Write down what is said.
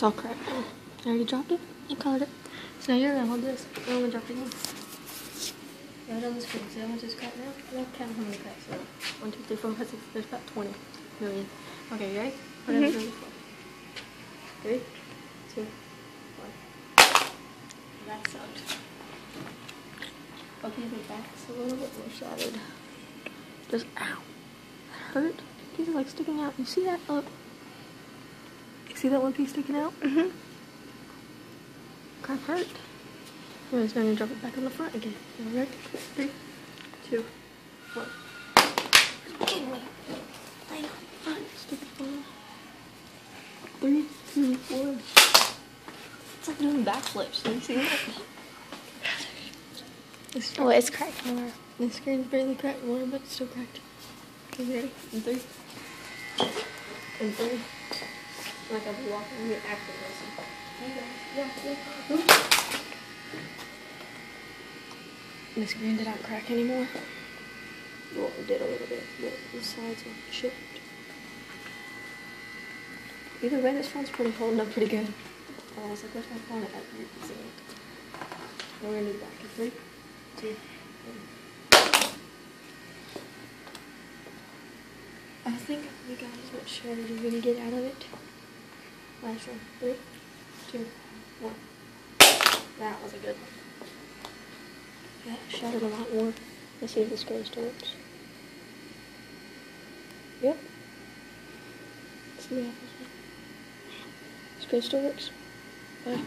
It's all cracked. I already dropped it. I colored it. So now you're gonna hold this. I'm gonna drop it again. Right on the screen. See how much is cracked now? I don't count how many cracks there are. One, two, three, four, five, six. There's about 20 million. Okay, you ready? Put it Mhm. on the floor. Three, two, one. That sucked. Okay, the back's a little bit more shattered. Just ow. That hurt. These are like sticking out. You see that? Look. See that one piece sticking out? Mhm. Crap hurt. I'm just gonna drop it back on the front again. Ready? Three, two, one. Kidding me. Lay on the front. Stupid phone. Three, two, one. It's like doing backflips. Have you seen that? This, Oh, it's cracked more. the screen's barely cracked more, but it's still cracked. Okay, ready? In three. In three. Like I'll be walking and acting this. Yeah, yeah. Ooh. The screen did not crack anymore. Well, it did a little bit, but the sides are chipped. Either way, this phone's pretty holding up pretty good. Oh, I was like, my phone at? You can see it. We're gonna do the back in three, two, one. I think we got as much shredded as we can get out of it. Last one. Three, two, one. That was a good one. Yeah, it shattered a lot more. Let's see if the screw still works. Yep. See what happens. Still works. Bye.